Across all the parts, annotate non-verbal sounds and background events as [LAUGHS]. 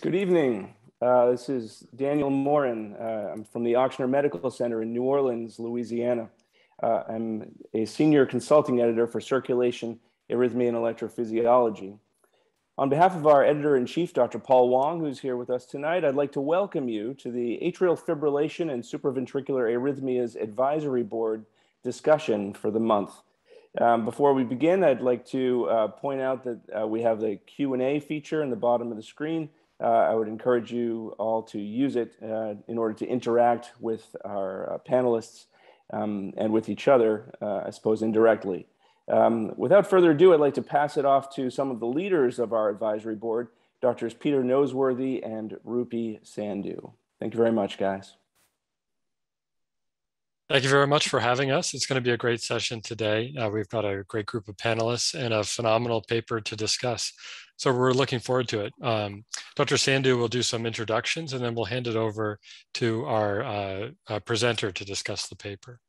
Good evening. Uh, this is Daniel Morin. Uh, I'm from the Ochsner Medical Center in New Orleans, Louisiana. Uh, I'm a senior consulting editor for circulation, arrhythmia, and electrophysiology. On behalf of our editor in chief, Dr. Paul Wang, who's here with us tonight, I'd like to welcome you to the Atrial Fibrillation and Supraventricular Arrhythmias Advisory Board discussion for the month. Um, before we begin, I'd like to uh, point out that uh, we have the Q&A feature in the bottom of the screen. Uh, I would encourage you all to use it uh, in order to interact with our uh, panelists um, and with each other, uh, I suppose indirectly. Um, without further ado, I'd like to pass it off to some of the leaders of our advisory board, Doctors Peter Noseworthy and Rupi Sandhu. Thank you very much, guys. Thank you very much for having us. It's going to be a great session today. Uh, we've got a great group of panelists and a phenomenal paper to discuss. So we're looking forward to it. Um, Dr. Sandhu will do some introductions and then we'll hand it over to our uh, uh, presenter to discuss the paper.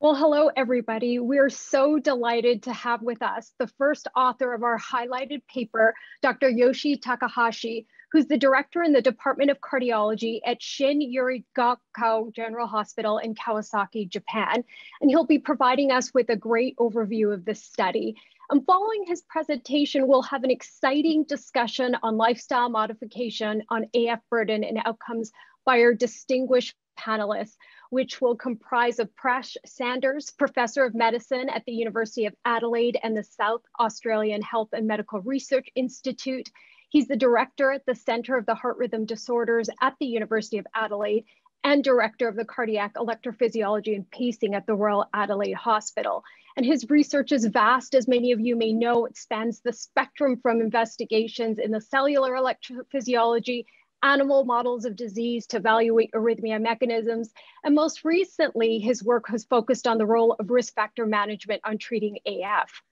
Well, hello, everybody. We're so delighted to have with us the first author of our highlighted paper, Dr. Yoshi Takahashi, who's the director in the Department of Cardiology at Shin Yurigaoka General Hospital in Kawasaki, Japan. And he'll be providing us with a great overview of this study. And following his presentation, we'll have an exciting discussion on lifestyle modification on AF burden and outcomes by our distinguished panelists which will comprise of Prash Sanders, Professor of Medicine at the University of Adelaide and the South Australian Health and Medical Research Institute. He's the director at the Center of the Heart Rhythm Disorders at the University of Adelaide and director of the cardiac electrophysiology and pacing at the Royal Adelaide Hospital. And his research is vast, as many of you may know. It spans the spectrum from investigations in the cellular electrophysiology animal models of disease to evaluate arrhythmia mechanisms. And most recently, his work has focused on the role of risk factor management on treating AF.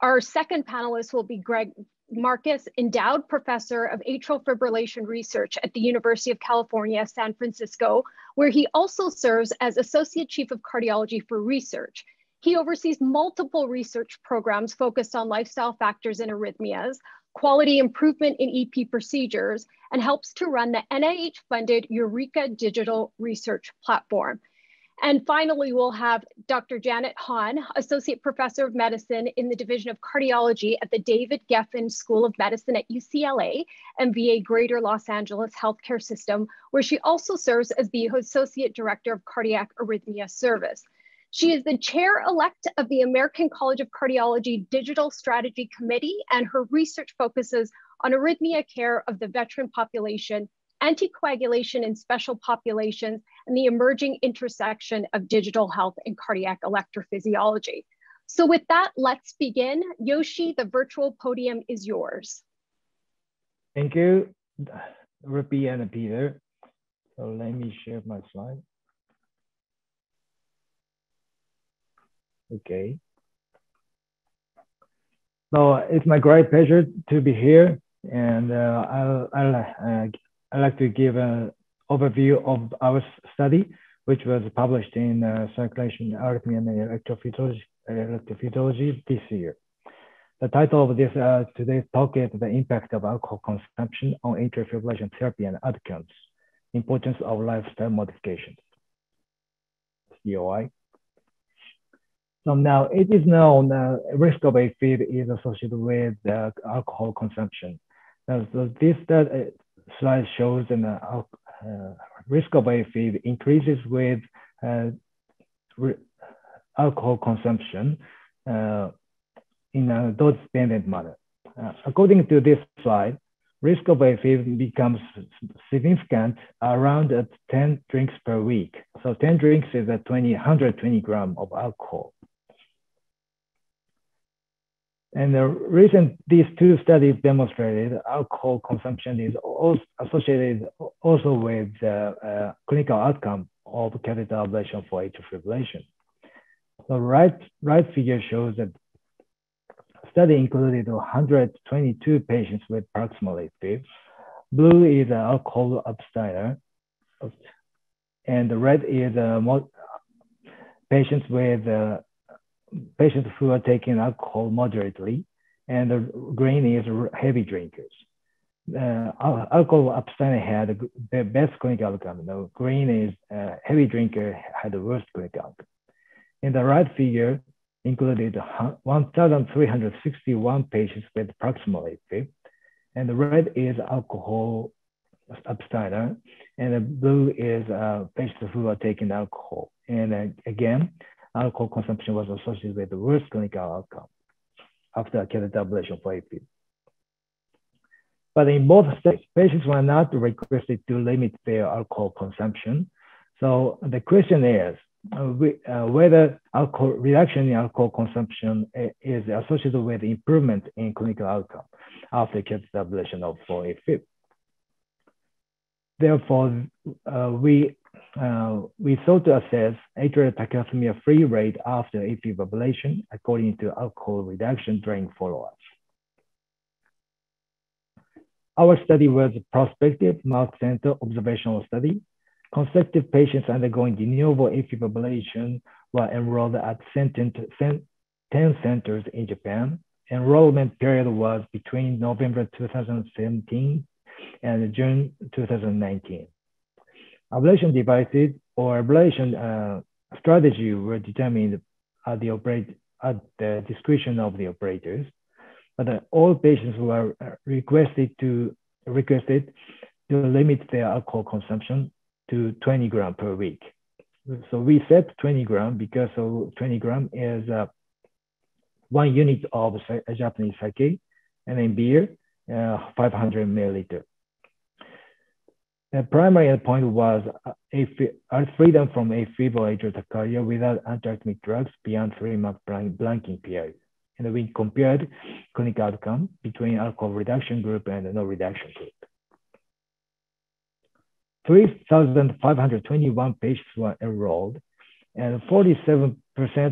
Our second panelist will be Greg Marcus, endowed professor of atrial fibrillation research at the University of California, San Francisco, where he also serves as associate chief of cardiology for research. He oversees multiple research programs focused on lifestyle factors in arrhythmias, quality improvement in EP procedures, and helps to run the NIH funded Eureka Digital Research Platform. And finally, we'll have Dr. Janet Han, Associate Professor of Medicine in the Division of Cardiology at the David Geffen School of Medicine at UCLA and VA Greater Los Angeles Healthcare System, where she also serves as the Associate Director of Cardiac Arrhythmia Service. She is the chair elect of the American College of Cardiology Digital Strategy Committee, and her research focuses on arrhythmia care of the veteran population, anticoagulation in special populations, and the emerging intersection of digital health and cardiac electrophysiology. So with that, let's begin. Yoshi, the virtual podium is yours. Thank you, Rupi and Peter. So let me share my slide. Okay. So it's my great pleasure to be here, and uh, I'll, I'll, uh, I'd like to give an overview of our study, which was published in uh, Circulation Arrhythmia and Electrophysiology, Electrophysiology this year. The title of this uh, today's talk is The Impact of Alcohol Consumption on Atrial Fibrillation Therapy and Outcomes, Importance of Lifestyle Modifications, COI. So now it is known that risk of AFib is associated with uh, alcohol consumption. So this uh, slide shows an uh, uh, risk of AFib increases with uh, alcohol consumption uh, in a dose-dependent manner. according to this slide, risk of AFib becomes significant around 10 drinks per week. So 10 drinks is a 20, 120 gram of alcohol. And the reason these two studies demonstrated alcohol consumption is also associated also with the uh, clinical outcome of catheter ablation for atrial fibrillation. The right, right figure shows that study included 122 patients with paroxysmal AFib. Blue is an alcohol abstainer, and the red is a patients with uh, patients who are taking alcohol moderately, and the green is heavy drinkers. uh, alcohol abstinence had the best clinical outcome. The green is uh, heavy drinker had the worst clinical outcome. In the right figure included 1,361 patients with paroxysmal AFib, and the red is alcohol abstinent, and the blue is uh, patients who are taking alcohol. And uh, again, alcohol consumption was associated with the worst clinical outcome after catheter ablation for AFib. But in both states, patients were not requested to limit their alcohol consumption. So the question is uh, uh, whether alcohol reduction in alcohol consumption is associated with improvement in clinical outcome after catheter ablation of for AFib. Therefore, uh, we uh, we sought to assess atrial tachycardia free rate after AFib ablation according to alcohol reduction during follow-up. Our study was a prospective multi-center observational study. Consecutive patients undergoing de novo AFib ablation were enrolled at 10 centers in Japan. Enrollment period was between November 2017 and June 2019. Ablation devices or ablation uh, strategy were determined at the, operate, at the discretion of the operators but uh, all patients were uh, requested to requested to limit their alcohol consumption to 20 gram per week. So we set 20 gram because so 20 gram is uh, one unit of Japanese sake, and then beer, uh, 500 milliliter. The primary endpoint was uh, freedom from AFib or atrial tachycardia without antiarrhythmic drugs beyond three-month blanking period and we compared clinical outcome between alcohol reduction group and no reduction group. 3,521 patients were enrolled, and 47%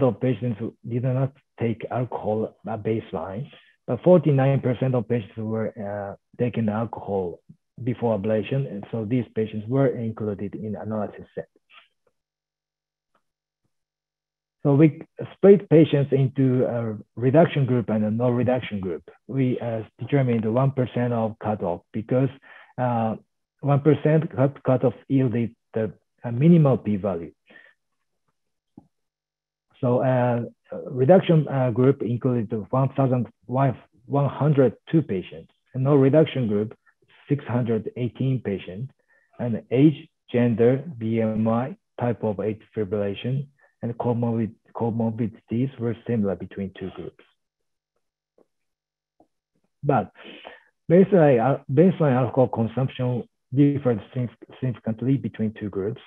of patients did not take alcohol at baseline, but 49% of patients were uh, taking alcohol before ablation, and so these patients were included in analysis set. So we split patients into a reduction group and a no reduction group. We uh, determined 1% of cutoff because 1% uh, cut cutoff yielded the minimal p-value. So uh, reduction uh, group included 1,102 patients, and no reduction group 618 patients, and age, gender, BMI, type of atrial fibrillation, and comorbid, comorbidities were similar between two groups. But baseline, uh, baseline alcohol consumption differed significantly between two groups.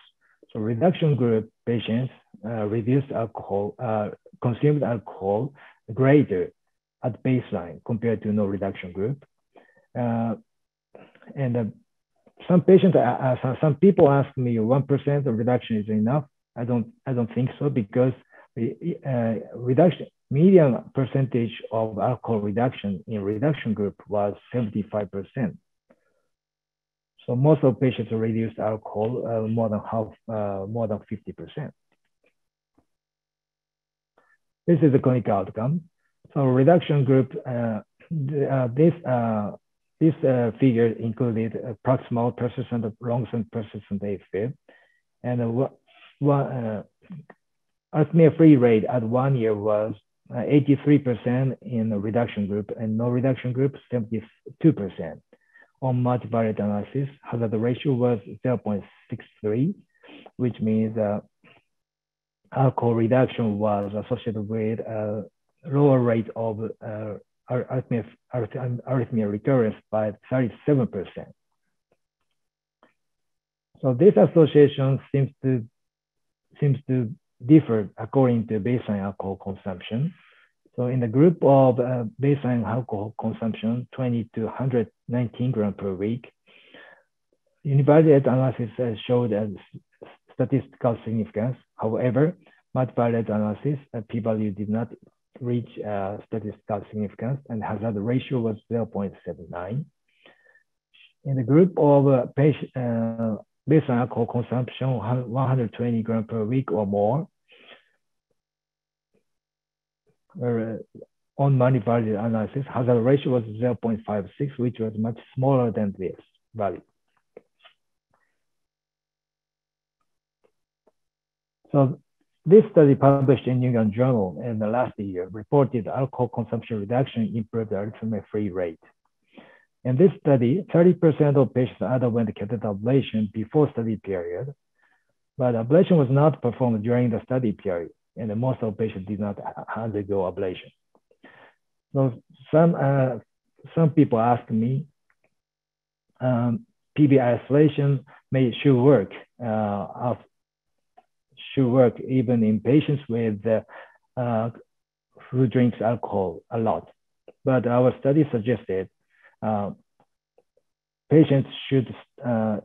So reduction group patients uh, reduced alcohol, uh, consumed alcohol greater at baseline compared to no reduction group. Uh, and uh, some patients, uh, some people ask me 1% of reduction is enough. I don't I don't think so because the uh, reduction median percentage of alcohol reduction in reduction group was 75%. So most of patients reduced alcohol uh, more than half, uh, more than 50%. This is the clinical outcome. So reduction group, uh, uh this uh, this uh, figure included paroxysmal persistent, long-term persistent AFib, and what one, uh, arrhythmia-free rate at one year was 83% uh, in the reduction group and no reduction group, 72%. On multivariate analysis, hazard ratio was 0.63, which means uh, alcohol reduction was associated with a lower rate of uh, arrhythmia, arrhythmia recurrence by 37%. So this association seems to seems to differ according to baseline alcohol consumption. So in the group of uh, baseline alcohol consumption, 20 to 119 gram per week, univariate analysis showed a statistical significance. However, multivariate analysis, uh, p-value did not reach uh, statistical significance and hazard ratio was 0.79. In the group of uh, patient, uh, baseline alcohol consumption 120 grams per week or more. unmanipulated analysis, hazard ratio was 0.56, which was much smaller than this value. So this study published in New England Journal in the last year reported alcohol consumption reduction improved the arrhythmia-free rate. In this study, 30% of patients underwent catheter ablation before study period, but ablation was not performed during the study period, and most of patients did not undergo ablation. So some uh, some people ask me, um, PV isolation may should work uh, should work even in patients with uh, who drinks alcohol a lot. But our study suggested uh, patients should uh,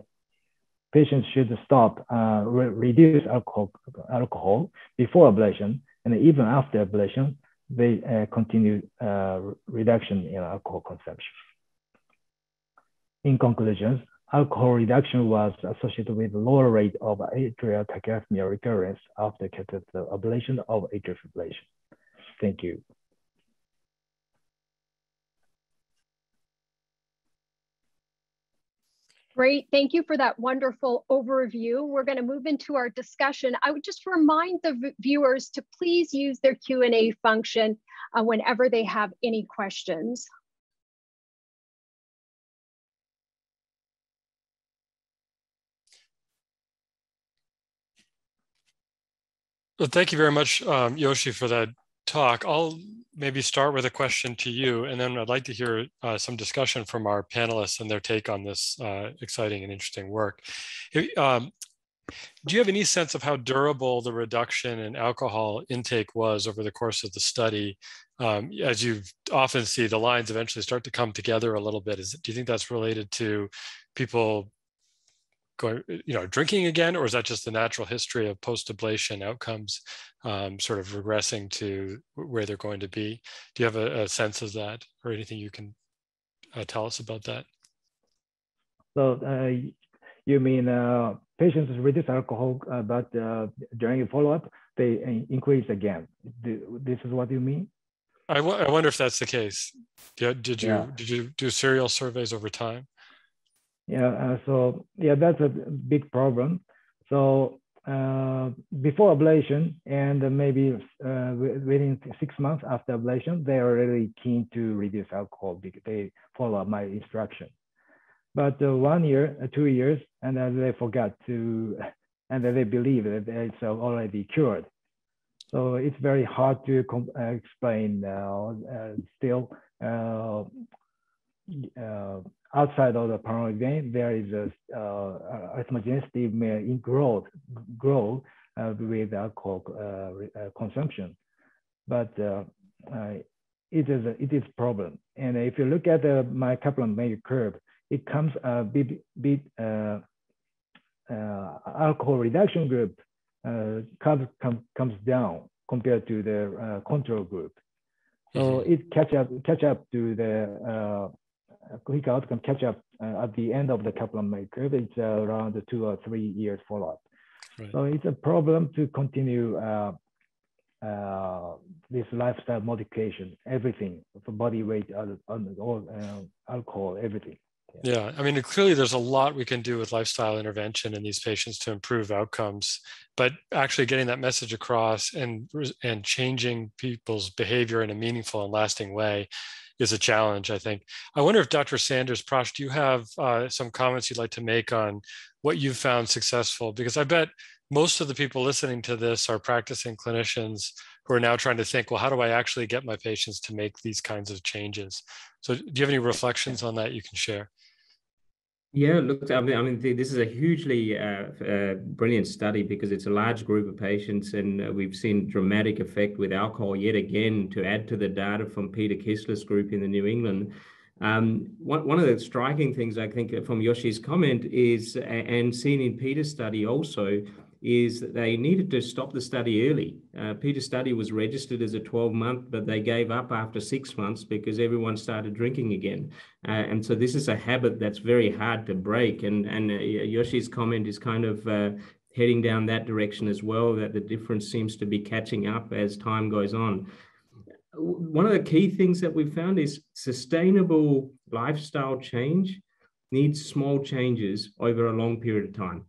patients should stop uh, re reduce alcohol alcohol before ablation and even after ablation they uh, continue uh, reduction in alcohol consumption. In conclusion, alcohol reduction was associated with lower rate of atrial tachyarrhythmia recurrence after catheter ablation of atrial fibrillation. Thank you. Great, thank you for that wonderful overview. We're gonna move into our discussion. I would just remind the viewers to please use their Q&A function uh, whenever they have any questions. Well, thank you very much, um, Yoshi, for that talk. I'll maybe start with a question to you, and then I'd like to hear uh, some discussion from our panelists and their take on this uh, exciting and interesting work. Um, do you have any sense of how durable the reduction in alcohol intake was over the course of the study? Um, as you often see, the lines eventually start to come together a little bit. Is, do you think that's related to people going, you know, drinking again, or is that just the natural history of post-ablation outcomes um, sort of regressing to where they're going to be? Do you have a, a sense of that, or anything you can uh, tell us about that? So uh, you mean uh, patients reduce alcohol, uh, but uh, during a follow-up they increase again? This is what you mean? I, I wonder if that's the case. Did, did you yeah. did you do serial surveys over time? Yeah, uh, so yeah, that's a big problem. So uh, before ablation and maybe uh, within six months after ablation, they are really keen to reduce alcohol because they follow my instruction. But uh, one year, uh, two years, and then they forgot to, [LAUGHS] and then they believe that it's already cured. So it's very hard to explain uh, outside of the pulmonary vein, there is a uh, arrhythmogenicity may grow, grow uh, with alcohol uh, uh consumption, but uh, uh, it is a, it is problem. And if you look at the, my Kaplan-Meier curve, it comes a bit, bit alcohol reduction group comes comes comes down compared to the control group. So mm-hmm. it catch up catch up to the quick outcome catch up uh, at the end of the Kaplan-Meier curve. It's uh, around two or three years follow-up. Right. So it's a problem to continue uh, uh, this lifestyle modification, everything for body weight, all, uh, alcohol, everything. Yeah. yeah, I mean, clearly there's a lot we can do with lifestyle intervention in these patients to improve outcomes, but actually getting that message across and and changing people's behavior in a meaningful and lasting way is a challenge, I think. I wonder if Dr. Sanders, Prash, do you have uh, some comments you'd like to make on what you've found successful? Because I bet most of the people listening to this are practicing clinicians who are now trying to think, well, how do I actually get my patients to make these kinds of changes? So do you have any reflections on that you can share? Yeah, look, I mean, I mean, this is a hugely uh, uh, brilliant study because it's a large group of patients, and uh, we've seen dramatic effect with alcohol yet again to add to the data from Peter Kistler's group in the New England. Um, one, one of the striking things I think from Yoshi's comment is, and seen in Peter's study also, is that they needed to stop the study early. Uh, Peter's study was registered as a 12 month, but they gave up after six months because everyone started drinking again. Uh, and so this is a habit that's very hard to break. And, and uh, Yoshi's comment is kind of uh, heading down that direction as well, that the difference seems to be catching up as time goes on. one of the key things that we found is sustainable lifestyle change needs small changes over a long period of time.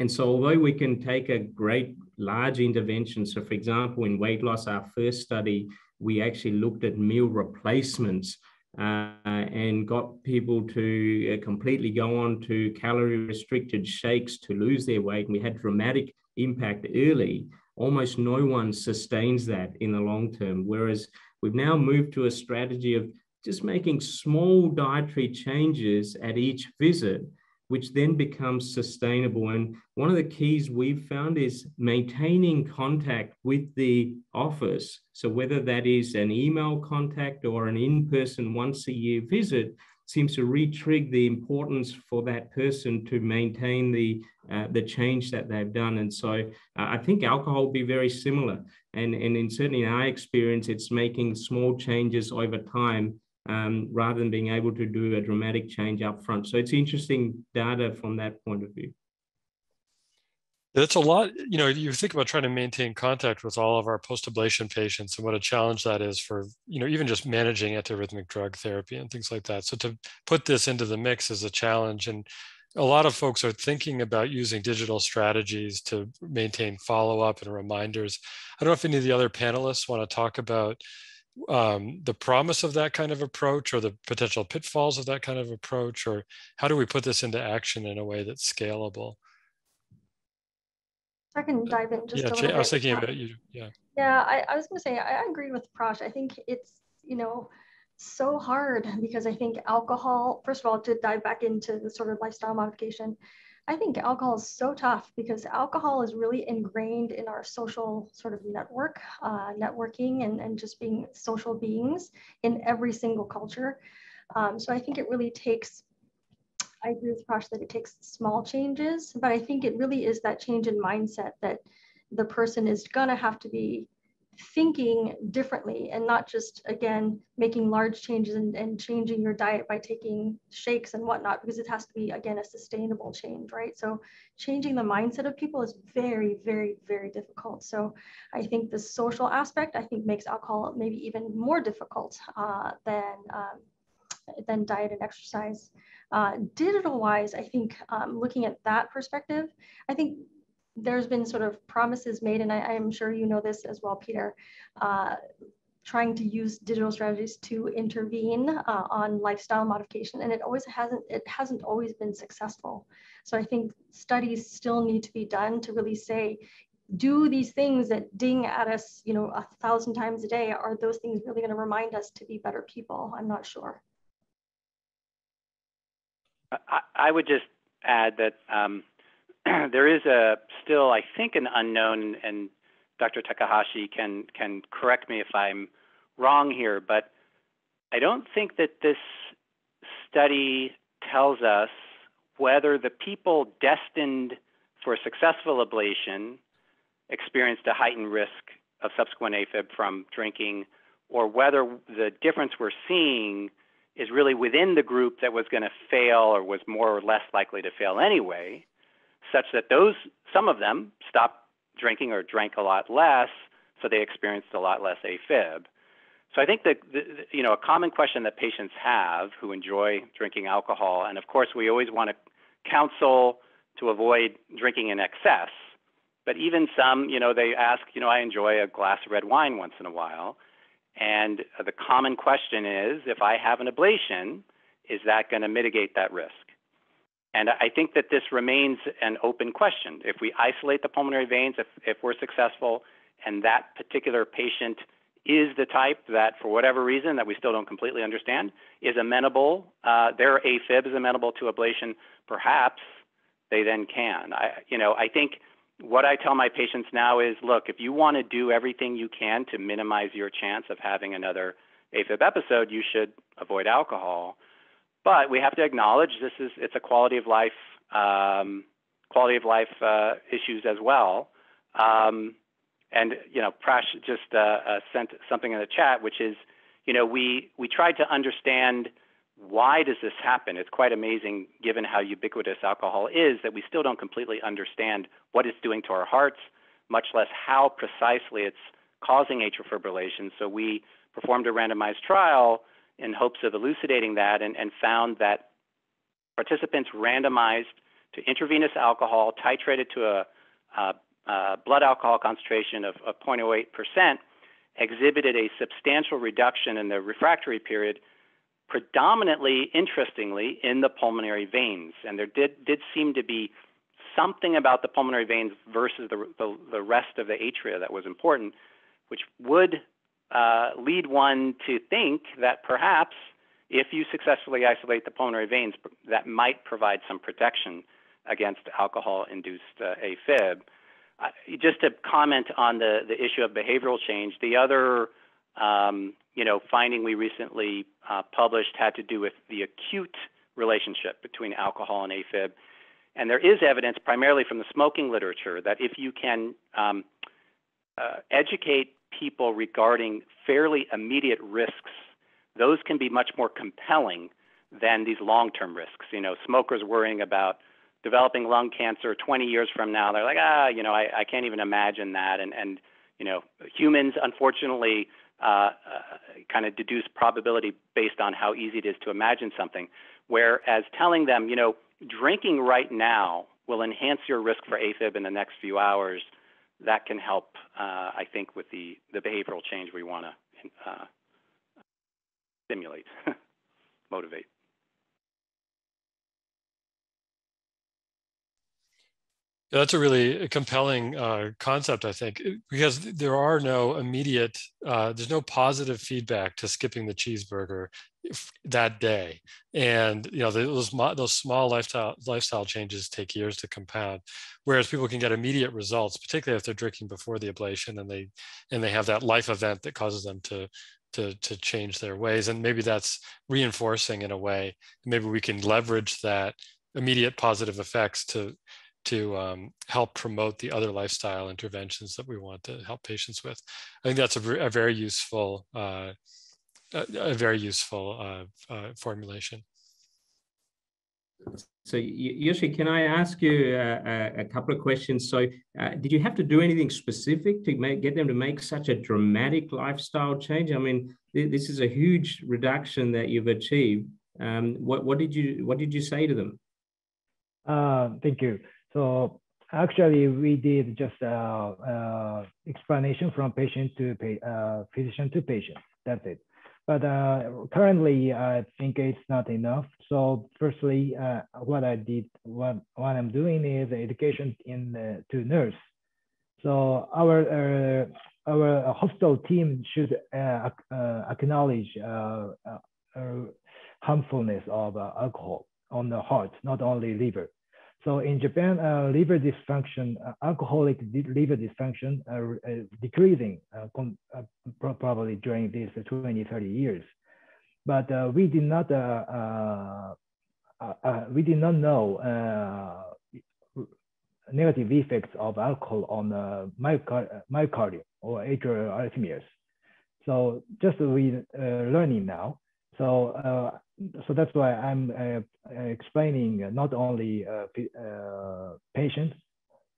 And so, although we can take a great large intervention, so for example, in weight loss, our first study, we actually looked at meal replacements uh, and got people to uh, completely go on to calorie restricted shakes to lose their weight. And we had dramatic impact early. Almost no one sustains that in the long term. Whereas we've now moved to a strategy of just making small dietary changes at each visit which then becomes sustainable. And one of the keys we've found is maintaining contact with the office. So, whether that is an email contact or an in person once a year visit, seems to re-trigger the importance for that person to maintain the uh, the change that they've done. And so uh, I think alcohol will be very similar. And, and in certainly in our experience, it's making small changes over time um, rather than being able to do a dramatic change up front. So it's interesting data from that point of view. That's a lot. You know, you think about trying to maintain contact with all of our post-ablation patients and what a challenge that is for, you know, even just managing antiarrhythmic drug therapy and things like that. So to put this into the mix is a challenge. And a lot of folks are thinking about using digital strategies to maintain follow-up and reminders. I don't know if any of the other panelists want to talk about um, the promise of that kind of approach or the potential pitfalls of that kind of approach or how do we put this into action in a way that's scalable I can dive in just yeah, a little I was bit. thinking about you. Yeah. Yeah, I, I was going to say, I agree with Prash. I think it's, you know, so hard because I think alcohol, first of all, to dive back into the sort of lifestyle modification, I think alcohol is so tough because alcohol is really ingrained in our social sort of network, uh, networking, and, and just being social beings in every single culture. Um, so I think it really takes, I agree with Prash that it takes small changes, but I think it really is that change in mindset that the person is going to have to be thinking differently and not just again making large changes and, and changing your diet by taking shakes and whatnot because it has to be again a sustainable change right? So changing the mindset of people is very very very difficult. So i think the social aspect i think makes alcohol maybe even more difficult uh, than um, than diet and exercise. Uh, digital wise i think um, looking at that perspective i think there's been sort of promises made, and I, am sure you know this as well, Peter, uh, trying to use digital strategies to intervene uh, on lifestyle modification, and it always hasn't it hasn't always been successful. So I think studies still need to be done to really say, do these things that ding at us, you know, a thousand times a day, are those things really going to remind us to be better people? I'm not sure. I, I would just add that um, [CLEARS THROAT] there is a still, I think, an unknown, and Dr. Takahashi can can correct me if I'm wrong here, but I don't think that this study tells us whether the people destined for successful ablation experienced a heightened risk of subsequent AFib from drinking, or whether the difference we're seeing is really within the group that was going to fail or was more or less likely to fail anyway such that those some of them stopped drinking or drank a lot less, so they experienced a lot less AFib. So I think that you know a common question that patients have who enjoy drinking alcohol, and of course we always want to counsel to avoid drinking in excess. But even some, you know, they ask, you know, I enjoy a glass of red wine once in a while, and the common question is, if I have an ablation, is that going to mitigate that risk? And I think that this remains an open question. If we isolate the pulmonary veins, if, if we're successful, and that particular patient is the type that, for whatever reason that we still don't completely understand, is amenable, uh, their AFib is amenable to ablation, perhaps they then can. I, you know, I think what I tell my patients now is, look, if you want to do everything you can to minimize your chance of having another AFib episode, you should avoid alcohol. But we have to acknowledge this is it's a quality of life um, quality of life uh, issues as well. Um, and you know, Prash just uh, uh, sent something in the chat, which is, you know, we we tried to understand why does this happen. It's quite amazing, given how ubiquitous alcohol is, that we still don't completely understand what it's doing to our hearts, much less how precisely it's causing atrial fibrillation. So we performed a randomized trial in hopes of elucidating that and, and found that participants randomized to intravenous alcohol titrated to a, a, a blood alcohol concentration of, of 0.08% exhibited a substantial reduction in the refractory period, predominantly, interestingly, in the pulmonary veins. And there did, did seem to be something about the pulmonary veins versus the, the, the rest of the atria that was important, which would uh, lead one to think that perhaps if you successfully isolate the pulmonary veins, that might provide some protection against alcohol-induced uh, AFib. Uh, just to comment on the, the issue of behavioral change, the other um, you know, finding we recently uh, published had to do with the acute relationship between alcohol and AFib. And there is evidence, primarily from the smoking literature, that if you can um, uh, educate people regarding fairly immediate risks, those can be much more compelling than these long-term risks. You know, smokers worrying about developing lung cancer 20 years from now, they're like, ah, you know, I, I can't even imagine that. And, and you know, humans, unfortunately, uh, uh, kind of deduce probability based on how easy it is to imagine something. Whereas telling them, you know, drinking right now will enhance your risk for AFib in the next few hours, that can help, uh, I think, with the, the behavioral change we want to uh, stimulate, [LAUGHS] motivate. That's a really compelling uh, concept, I think, because there are no immediate, uh, there's no positive feedback to skipping the cheeseburger that day, and you know those those small lifestyle lifestyle changes take years to compound, whereas people can get immediate results, particularly if they're drinking before the ablation and they and they have that life event that causes them to to to change their ways, and maybe that's reinforcing in a way. Maybe we can leverage that immediate positive effects to to um, help promote the other lifestyle interventions that we want to help patients with. I think that's a, a very useful, uh, a, a, very useful uh, uh, formulation. So Yoshi, can I ask you uh, a couple of questions? So uh, did you have to do anything specific to make, get them to make such a dramatic lifestyle change? I mean, th this is a huge reduction that you've achieved. Um, what, what, did you, what did you say to them? Uh, thank you. So actually, we did just uh, uh, explanation from patient to uh, physician to patient. That's it. But uh, currently, I think it's not enough. So firstly, uh, what I did, what, what I'm doing is education in to nurse. So our uh, our hospital team should acknowledge harmfulness of alcohol on the heart, not only liver. So in Japan, uh, liver dysfunction, uh, alcoholic liver dysfunction are uh, decreasing uh, uh, probably during these 20, 30 years. But uh, we did not, we did not know negative effects of alcohol on myocard myocardium or atrial arrhythmias. So just we learning now. So so that's why I'm uh, explaining not only uh, uh, patients,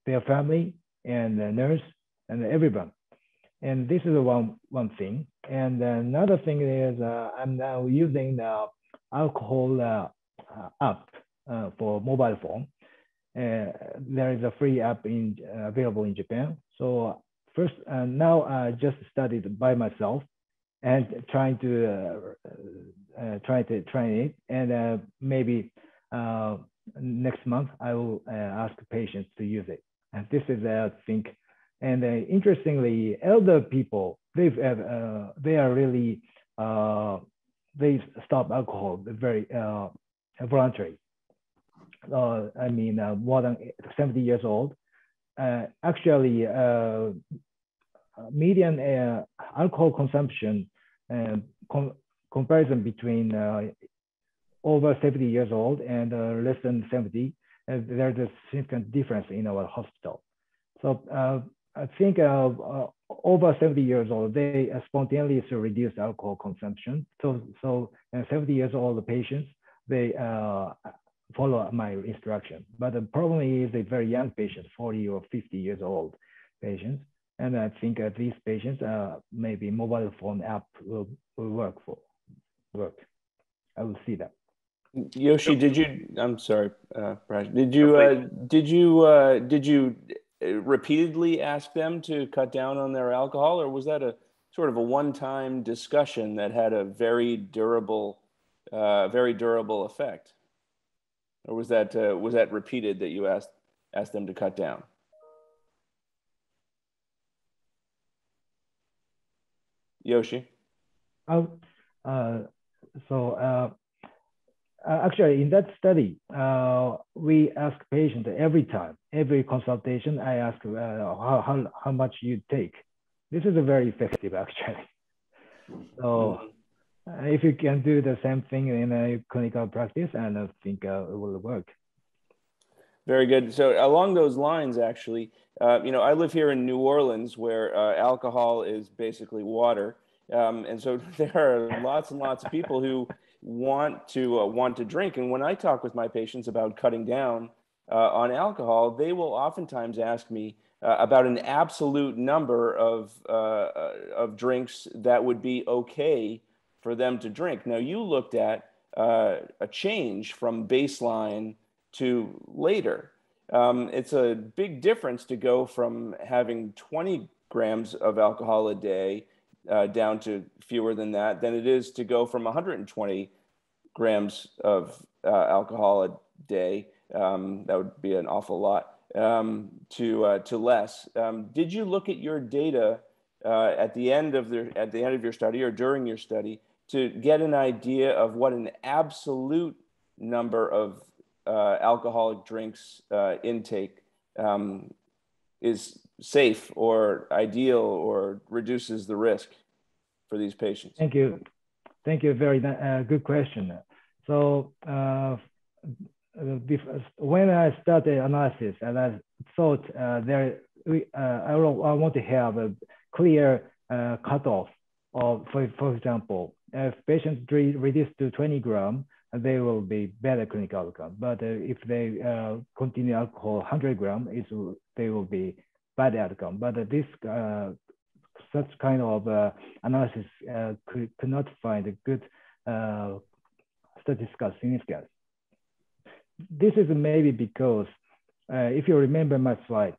their family, and the nurse, and everyone. And this is one, one thing. And another thing is uh, I'm now using the alcohol uh, app uh, for mobile phone. there is a free app in, available in Japan. So first, now I just studied by myself and trying to uh, uh, try to try it. And uh, maybe next month I will ask patients to use it. And this is, I think, and interestingly, elder people they they are really they stop alcohol very voluntary. Uh, I mean, uh, more than 70 years old. Uh, actually, median uh, alcohol consumption uh, com comparison between uh, over 70 years old and uh, less than 70, and there's a significant difference in our hospital. So uh, I think over 70 years old, they spontaneously reduce alcohol consumption. So, so 70 years old patients, they follow my instruction. But the problem is the very young patients, 40 or 50 years old patients. And I think uh, these patients, uh, maybe mobile phone app will, will work for work. I will see that. Yoshi, did you? I'm sorry, uh, Did you? Uh, did you? Uh, did you uh, repeatedly ask them to cut down on their alcohol, or was that a sort of a one-time discussion that had a very durable, uh, very durable effect, or was that uh, was that repeated that you asked asked them to cut down? Yoshi. Oh, uh, so uh, uh, actually, in that study, uh, we ask patients every time, every consultation, I ask uh, how, how, how much you take. This is a very effective, actually. [LAUGHS] So uh, if you can do the same thing in a clinical practice, I think uh, it will work. Very good. So along those lines, actually, uh, you know, I live here in New Orleans, where alcohol is basically water. Um, and so [LAUGHS] there are lots and lots of people who want to uh, want to drink. And when I talk with my patients about cutting down uh, on alcohol, they will oftentimes ask me uh, about an absolute number of uh, uh, of drinks that would be okay for them to drink. Now you looked at uh, a change from baseline to later. Um, it's a big difference to go from having 20 grams of alcohol a day uh, down to fewer than that than it is to go from 120 grams of uh, alcohol a day. Um, that would be an awful lot um, to uh, to less. Um, did you look at your data uh, at the end of the at the end of your study or during your study to get an idea of what an absolute number of uh, alcoholic drinks uh, intake um, is safe or ideal or reduces the risk for these patients? Thank you. Thank you. Very uh, good question. So uh, when I started analysis, and I thought uh, there, we, uh, I, want to have a clear cutoff of, for, for example, if patients reduce to 20 gram, they will be better clinical outcome. But uh, if they uh, continue alcohol 100 gram, it's, they will be bad outcome. But uh, this such kind of uh, analysis uh, could, could not find a good uh, statistical significance. This is maybe because if you remember my slide,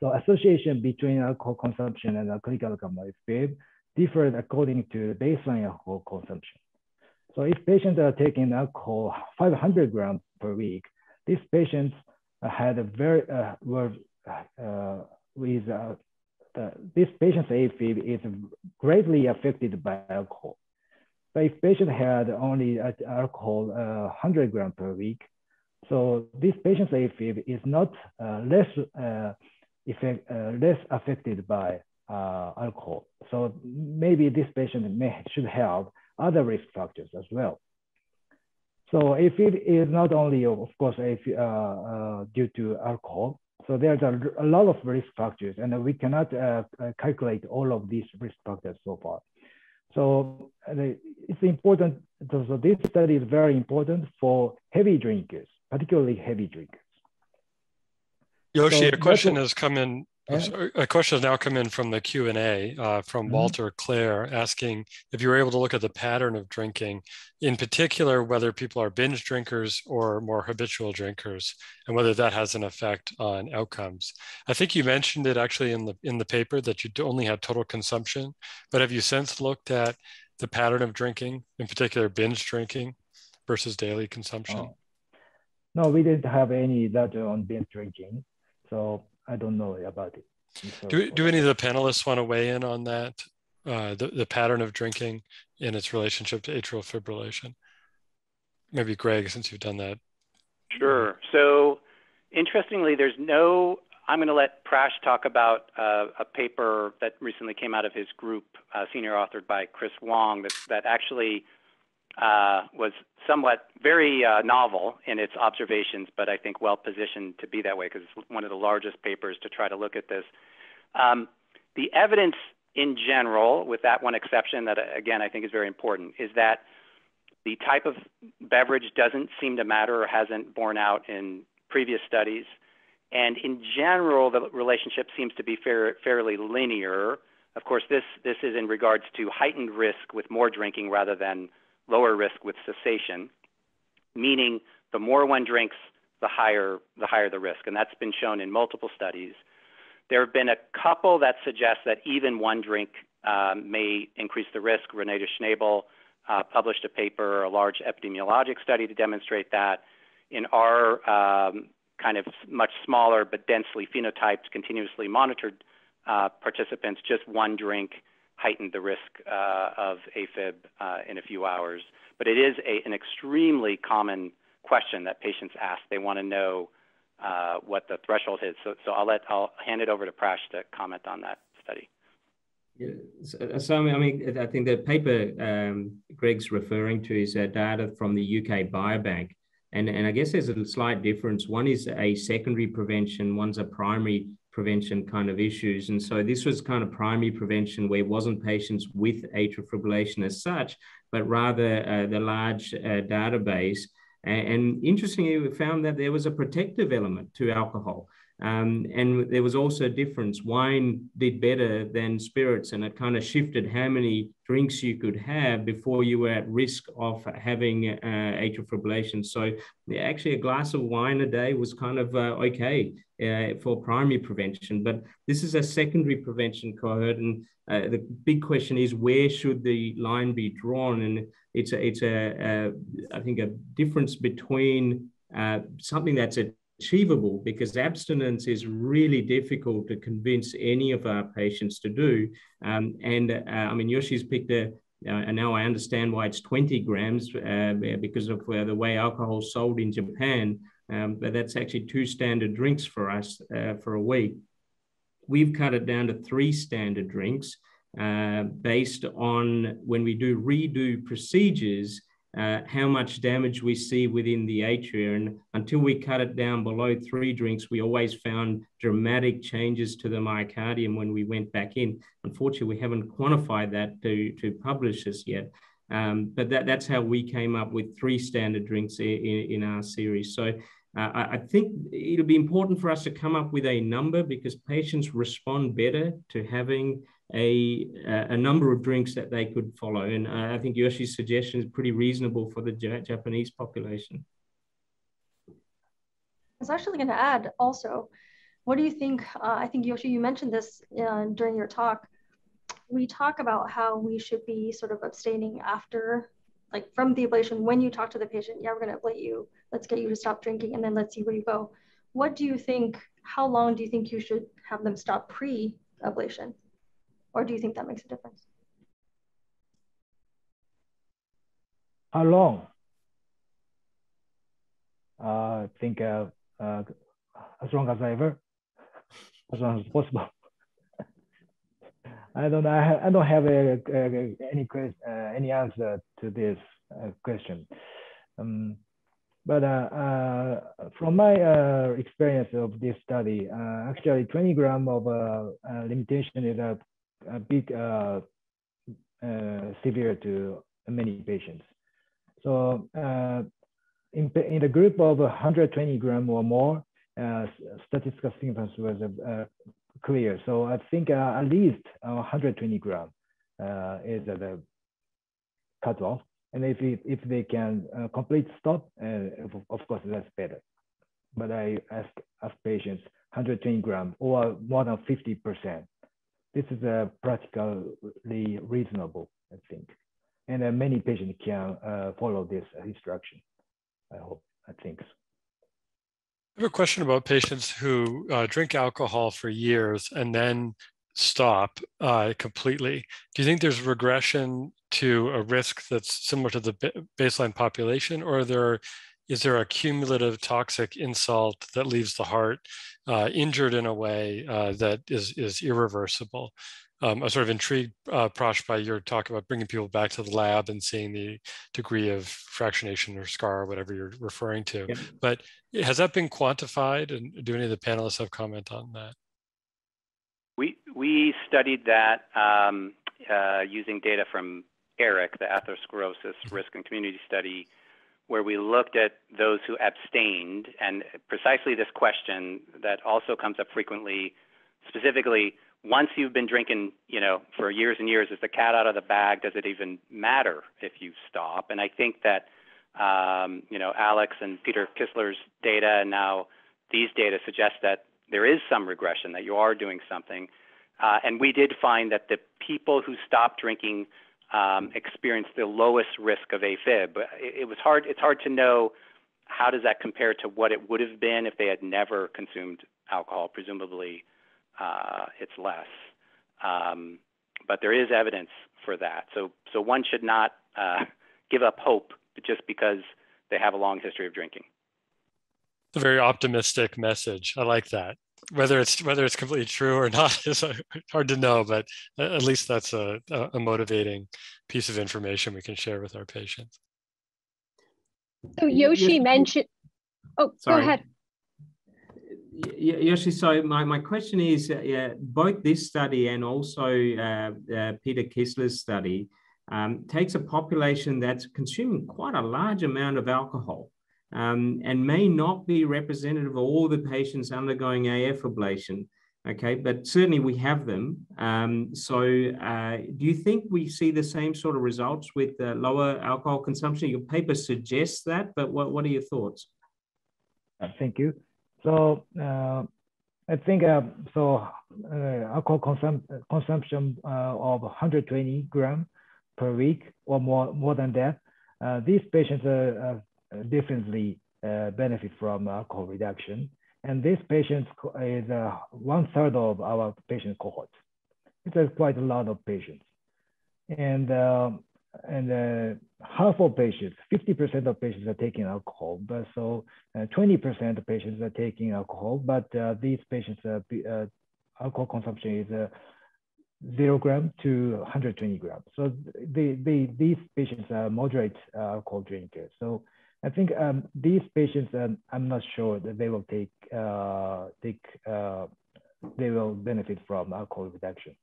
so association between alcohol consumption and clinical outcome FIB differed according to the baseline alcohol consumption. So if patients are taking alcohol 500 grams per week, these patients had a very uh, were uh, with uh, uh, this patient's AFib is greatly affected by alcohol. But if patient had only alcohol uh, 100 grams per week, so this patient's AFib is not uh, less uh, effect, uh, less affected by uh, alcohol. So maybe this patient may should have other risk factors as well. So if it is not only, of course, AFib, due to alcohol, so there's a, a lot of risk factors and we cannot uh, uh, calculate all of these risk factors so far. So uh, it's important, so this study is very important for heavy drinkers, particularly heavy drinkers. Yoshi, so a question has come in a question has now come in from the Q&A uh, from mm-hmm. Walter Clare asking if you were able to look at the pattern of drinking, in particular, whether people are binge drinkers or more habitual drinkers, and whether that has an effect on outcomes. I think you mentioned it actually in the, in the paper that you only had total consumption, but have you since looked at the pattern of drinking, in particular binge drinking versus daily consumption? Oh. No, we didn't have any data on binge drinking. So I don't know about it. So, do, do any of the panelists want to weigh in on that, uh, the, the pattern of drinking and its relationship to atrial fibrillation? Maybe Greg, since you've done that. Sure. So interestingly, there's no, I'm going to let Prash talk about uh, a paper that recently came out of his group, uh, senior authored by Chris Wong, that, that actually uh, was somewhat very uh, novel in its observations, but I think well positioned to be that way because it's one of the largest papers to try to look at this. Um, the evidence in general, with that one exception that again I think is very important, is that the type of beverage doesn't seem to matter or hasn't borne out in previous studies. And in general, the relationship seems to be fair, fairly linear. Of course, this, this is in regards to heightened risk with more drinking rather than lower risk with cessation, meaning the more one drinks, the higher the higher the risk, and that's been shown in multiple studies. There have been a couple that suggest that even one drink um, may increase the risk. Renata Schnabel uh, published a paper, a large epidemiologic study to demonstrate that. In our um, kind of much smaller but densely phenotyped, continuously monitored uh, participants, just one drink heightened the risk uh, of AFib uh, in a few hours. But it is a, an extremely common question that patients ask. They want to know uh, what the threshold is. So, so I'll let I'll hand it over to Prash to comment on that study. Yeah, so, so I mean, I think the paper um, Greg's referring to is uh, data from the UK Biobank, and and I guess there's a slight difference. One is a secondary prevention, one's a primary prevention kind of issues, and so this was kind of primary prevention where it wasn't patients with atrial fibrillation as such, but rather uh, the large uh, database and, interestingly, we found that there was a protective element to alcohol. Um, and there was also a difference. Wine did better than spirits, and it kind of shifted how many drinks you could have before you were at risk of having uh, atrial fibrillation. So, yeah, actually, a glass of wine a day was kind of uh, okay uh, for primary prevention. But this is a secondary prevention cohort, and uh, the big question is where should the line be drawn? And it's a, it's a, a I think a difference between uh, something that's achievable because abstinence is really difficult to convince any of our patients to do. Um, and uh, I mean, Yoshi's picked a, uh, and now I understand why it's 20 grams uh, because of uh, the way alcohol is sold in Japan. Um, but that's actually two standard drinks for us uh, for a week. We've cut it down to three standard drinks uh, based on when we do redo procedures, uh, how much damage we see within the atria. And until we cut it down below three drinks, we always found dramatic changes to the myocardium when we went back in. Unfortunately, we haven't quantified that to, to publish this yet. Um, but that, that's how we came up with three standard drinks in, in our series. So uh, I think it'll be important for us to come up with a number because patients respond better to having a, a number of drinks that they could follow. And I think Yoshi's suggestion is pretty reasonable for the Japanese population. I was actually going to add also, what do you think? Uh, I think Yoshi, you mentioned this uh, during your talk. We talk about how we should be sort of abstaining after, like from the ablation. When you talk to the patient, yeah, we're going to ablate you let's get you to stop drinking and then let's see where you go. What do you think, how long do you think you should have them stop pre-ablation? Or do you think that makes a difference? How long? Uh, I think uh, uh, as long as ever, as long as possible. [LAUGHS] I don't I, I don't have a, a, any question, uh, any answer to this uh, question. Um, but uh, uh, from my uh, experience of this study, actually 20 gram of limitation is a, a bit severe to many patients. So in, in the group of 120 gram or more, uh, statistical significance was uh, clear. So I think uh, at least 120 gram is the cutoff. And if, it, if they can uh, complete stop, uh, of course, that's better. But I ask, ask patients 120 gram or more than 50%. This is a practically reasonable, I think. And uh, many patients can uh, follow this instruction. I hope, I think. I have a question about patients who uh, drink alcohol for years and then stop uh, completely. Do you think there's regression to a risk that's similar to the baseline population, or are there is there a cumulative toxic insult that leaves the heart uh, injured in a way uh, that is is irreversible? Um, I'm sort of intrigued, uh, Prash, by your talk about bringing people back to the lab and seeing the degree of fractionation or scar, or whatever you're referring to. Yep. But has that been quantified, and do any of the panelists have comment on that? We we studied that um, uh, using data from ARIC, the atherosclerosis risk and community study, where we looked at those who abstained and precisely this question that also comes up frequently, specifically, once you've been drinking, you know, for years and years, is the cat out of the bag? Does it even matter if you stop? And I think that, um, you know, Alex and Peter Kistler's data and now these data suggest that there is some regression, that you are doing something. Uh, and we did find that the people who stopped drinking um, experienced the lowest risk of AFib. It, it was hard. It's hard to know how does that compare to what it would have been if they had never consumed alcohol. Presumably, uh, it's less. Um, but there is evidence for that. So, so one should not uh, [LAUGHS] give up hope just because they have a long history of drinking. It's a very optimistic message. I like that whether it's whether it's completely true or not [LAUGHS] is hard to know but at least that's a, a motivating piece of information we can share with our patients. So yoshi mentioned oh Sorry. go ahead Yoshi, so my, my question is, uh, yeah, both this study and also uh, uh, Peter Kistler's study um, takes a population that's consuming quite a large amount of alcohol um, and may not be representative of all the patients undergoing AF ablation. Okay, but certainly we have them. Um, so, uh, do you think we see the same sort of results with uh, lower alcohol consumption? Your paper suggests that, but what, what are your thoughts? Uh, thank you. So, uh, I think uh, so. Uh, alcohol consum consumption of 120 gram per week or more more than that. these patients are uh, uh, benefit from alcohol reduction. And this patient is uh, one third of our patient cohort. It's quite a lot of patients. And, um, and uh, half of patients, 50% of patients are taking alcohol, but so uh, 20% of patients are taking alcohol, but uh, these patients, alcohol consumption is zero gram to 120 grams. So they, they, these patients are moderate alcohol drinkers. So I think um, these patients, um, I'm not sure that they will take, uh, take uh, they will benefit from alcohol reduction.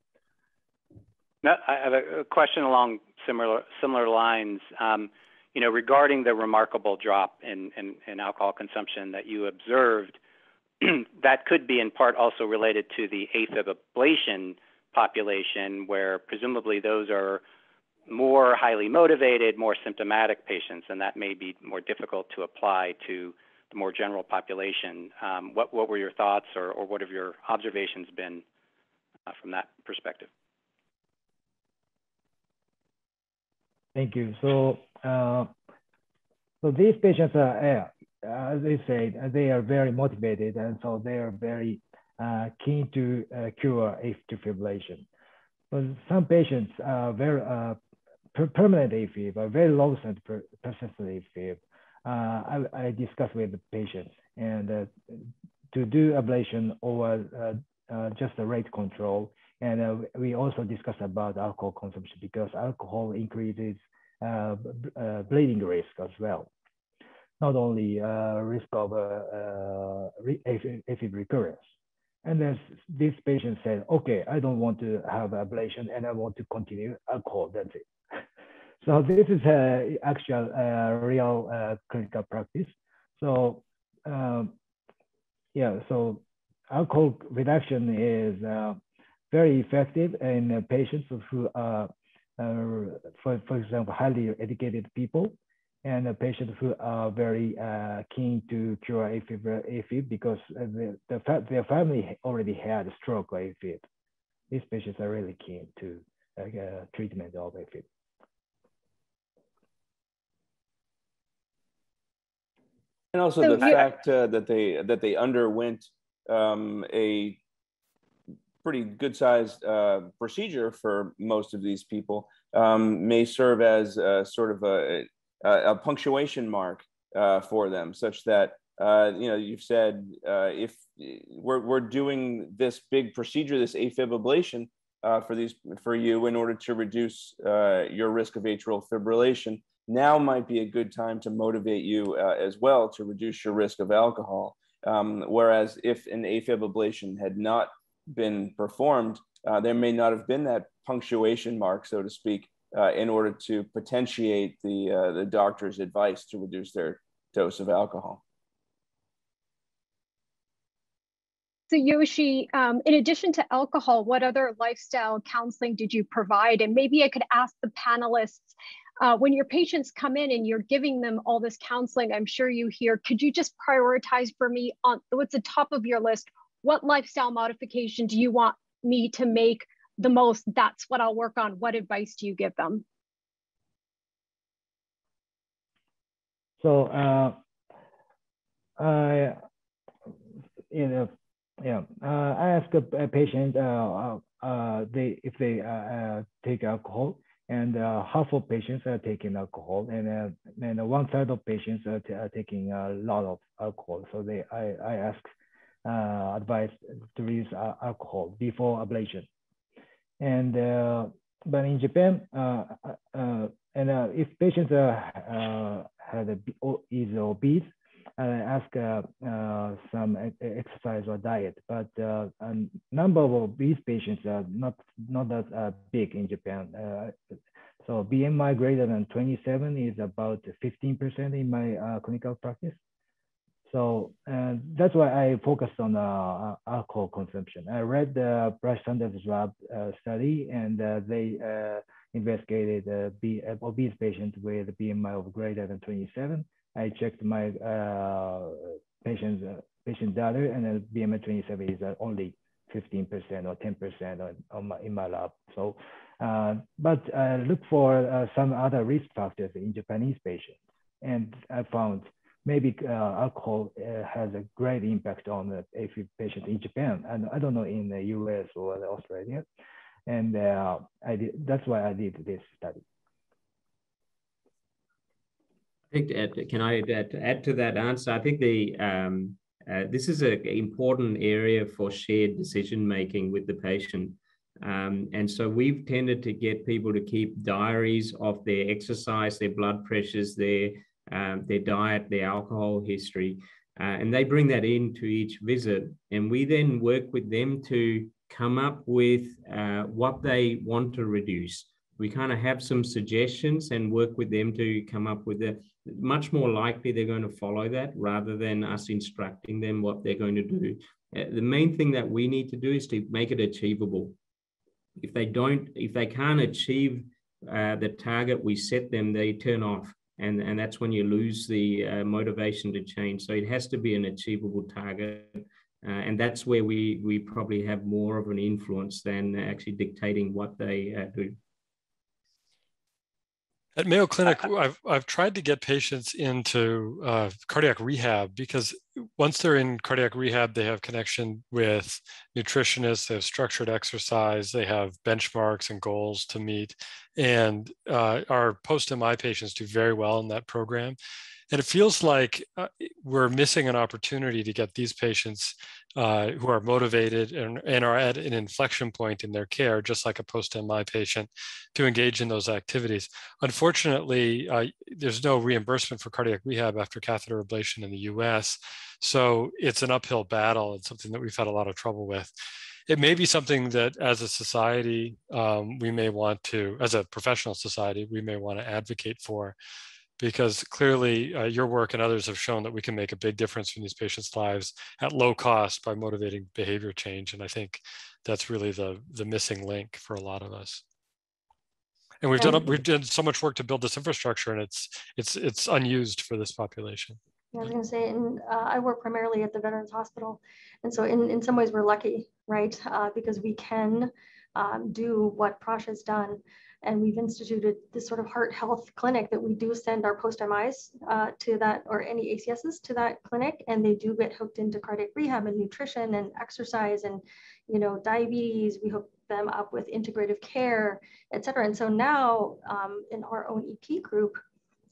Now, I have a question along similar similar lines. Um, you know, regarding the remarkable drop in, in, in alcohol consumption that you observed, [CLEARS THROAT] that could be in part also related to the AFib ablation population, where presumably those are more highly motivated, more symptomatic patients, and that may be more difficult to apply to the more general population. Um, what, what were your thoughts or, or what have your observations been uh, from that perspective? Thank you. So, uh, so these patients are, uh, as they say, they are very motivated, and so they are very uh, keen to uh, cure atrial fibrillation. But some patients are very uh, per permanent AFib, a very long term per persistent AFib, uh, I, I discussed with the patients and uh, to do ablation or uh, uh just the rate control. And uh, we also discuss about alcohol consumption because alcohol increases uh, bleeding risk as well. Not only risk of AFib recurrence. And then this patient said, okay, I don't want to have ablation and I want to continue alcohol, that's it. So this is a actual uh, real uh, clinical practice. So um, yeah, so alcohol reduction is uh, very effective in patients who are, uh, for, for example, highly educated people and patients who are very uh, keen to cure AFib, AFib because the, the fa their family already had a stroke or AFib. These patients are really keen to uh, treatment of AFib. And also so the fact uh, that they that they underwent um, a pretty good sized uh, procedure for most of these people um, may serve as a, sort of a, a, a punctuation mark uh, for them, such that uh, you know you've said uh, if we're we're doing this big procedure, this AFib ablation uh, for these for you in order to reduce your risk of atrial fibrillation now might be a good time to motivate you uh, as well to reduce your risk of alcohol. Um, whereas if an AFib ablation had not been performed, uh, there may not have been that punctuation mark, so to speak, uh, in order to potentiate the, uh, the doctor's advice to reduce their dose of alcohol. So Yoshi, um, in addition to alcohol, what other lifestyle counseling did you provide? And maybe I could ask the panelists, uh, when your patients come in and you're giving them all this counseling, I'm sure you hear, could you just prioritize for me on what's the top of your list? What lifestyle modification do you want me to make the most? That's what I'll work on. What advice do you give them? So uh, I, you know, yeah, uh, I ask a, patient uh, uh, they if they uh, uh, take alcohol, and uh, half of patients are taking alcohol, and uh, and one third of patients are, are, taking a lot of alcohol. So they, I, I ask uh, advice to use alcohol before ablation. And but in Japan, and if patients uh, had a, is obese, ask uh, uh, some exercise or diet, but uh, a number of obese patients are not not that big in Japan. so BMI greater than 27 is about 15% in my clinical practice. So uh, that's why I focused on uh, alcohol consumption. I read the Prash Sanders lab uh, study, and they investigated obese patients with BMI of greater than 27 I checked my uh, patient uh, patient data, and then BMI 27 is uh, only 15% or 10% on, on my, in my lab. So, uh, but I look for uh, some other risk factors in Japanese patients, and I found maybe uh, alcohol has a great impact on the AFib patients in Japan, and I don't know in the US or Australia, and I did, that's why I did this study think can I add, add to that answer? I think the um, uh, this is an important area for shared decision making with the patient. Um, and so we've tended to get people to keep diaries of their exercise, their blood pressures, their um, their diet, their alcohol history, uh, and they bring that into each visit. And we then work with them to come up with uh, what they want to reduce. We kind of have some suggestions and work with them to come up with a much more likely they're going to follow that rather than us instructing them what they're going to do. Uh, the main thing that we need to do is to make it achievable. If they don't, if they can't achieve uh, the target we set them, they turn off. And, and that's when you lose the uh, motivation to change. So it has to be an achievable target. Uh, and that's where we, we probably have more of an influence than actually dictating what they uh, do. At Mayo Clinic, I've, I've tried to get patients into uh, cardiac rehab because once they're in cardiac rehab, they have connection with nutritionists, they have structured exercise, they have benchmarks and goals to meet. And uh, our post MI patients do very well in that program. And it feels like uh, we're missing an opportunity to get these patients uh, who are motivated and, and, are at an inflection point in their care, just like a post-MI patient, to engage in those activities. Unfortunately, uh, there's no reimbursement for cardiac rehab after catheter ablation in the US. So it's an uphill battle It's something that we've had a lot of trouble with. It may be something that as a society, um, we may want to, as a professional society, we may want to advocate for because clearly uh, your work and others have shown that we can make a big difference in these patients' lives at low cost by motivating behavior change. And I think that's really the, the missing link for a lot of us. And we've done we've done so much work to build this infrastructure, and it's it's it's unused for this population. Yeah, I was going to say, and uh, I work primarily at the Veterans Hospital, and so in in some ways we're lucky, right? Uh, because we can um, do what Prash has done and we've instituted this sort of heart health clinic that we do send our post MIs uh, to that or any ACSs to that clinic, and they do get hooked into cardiac rehab and nutrition and exercise and you know diabetes. We hook them up with integrative care, et cetera. And so now um, in our own EP group,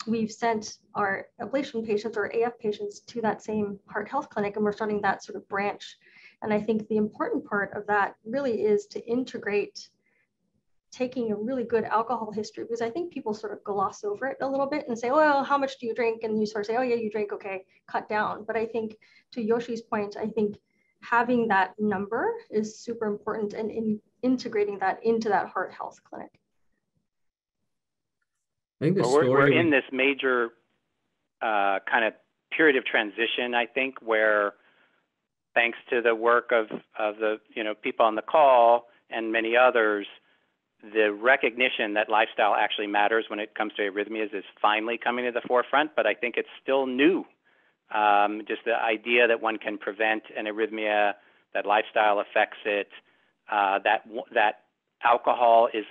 we've sent our ablation patients or AF patients to that same heart health clinic, and we're starting that sort of branch. And I think the important part of that really is to integrate taking a really good alcohol history because I think people sort of gloss over it a little bit and say, well, how much do you drink? And you sort of say, oh, yeah, you drink, okay, cut down. But I think to Yoshi's point, I think having that number is super important and in integrating that into that heart health clinic. I think the we're, story we're in this major uh, kind of period of transition, I think, where thanks to the work of, of the you know people on the call and many others, the recognition that lifestyle actually matters when it comes to arrhythmias is finally coming to the forefront, but I think it's still new. Um, just the idea that one can prevent an arrhythmia, that lifestyle affects it, uh, that that alcohol is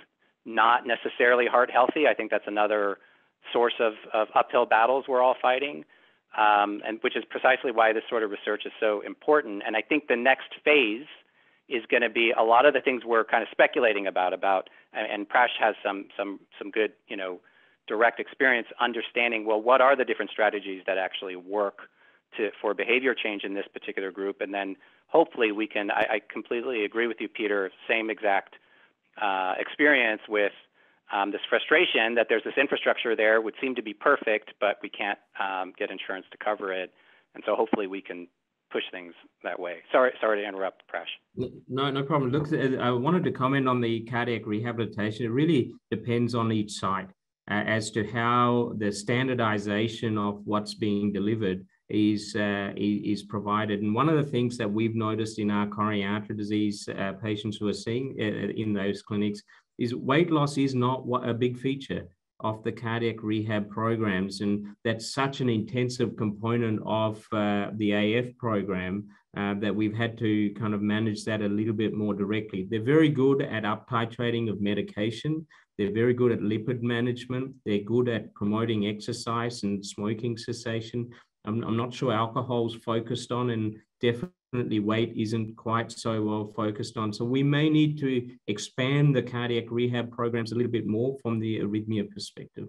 not necessarily heart healthy. I think that's another source of, of uphill battles we're all fighting, um, and which is precisely why this sort of research is so important. And I think the next phase is going to be a lot of the things we're kind of speculating about about and Prash has some some some good you know direct experience understanding well what are the different strategies that actually work to for behavior change in this particular group? And then hopefully we can I, I completely agree with you Peter same exact uh, experience with um, this frustration that there's this infrastructure there would seem to be perfect but we can't um, get insurance to cover it. And so hopefully we can push things that way. Sorry, sorry to interrupt, Prash. No, no problem. Look, uh, I wanted to comment on the cardiac rehabilitation. It really depends on each site uh, as to how the standardization of what's being delivered is, uh, is provided. And one of the things that we've noticed in our coronary artery disease uh, patients who are seeing uh, in those clinics is weight loss is not a big feature of the cardiac rehab programs. And that's such an intensive component of uh, the AF program uh, that we've had to kind of manage that a little bit more directly. They're very good at up titrating of medication. They're very good at lipid management. They're good at promoting exercise and smoking cessation. I'm, I'm not sure alcohol's focused on and definitely weight isn't quite so well focused on. So we may need to expand the cardiac rehab programs a little bit more from the arrhythmia perspective.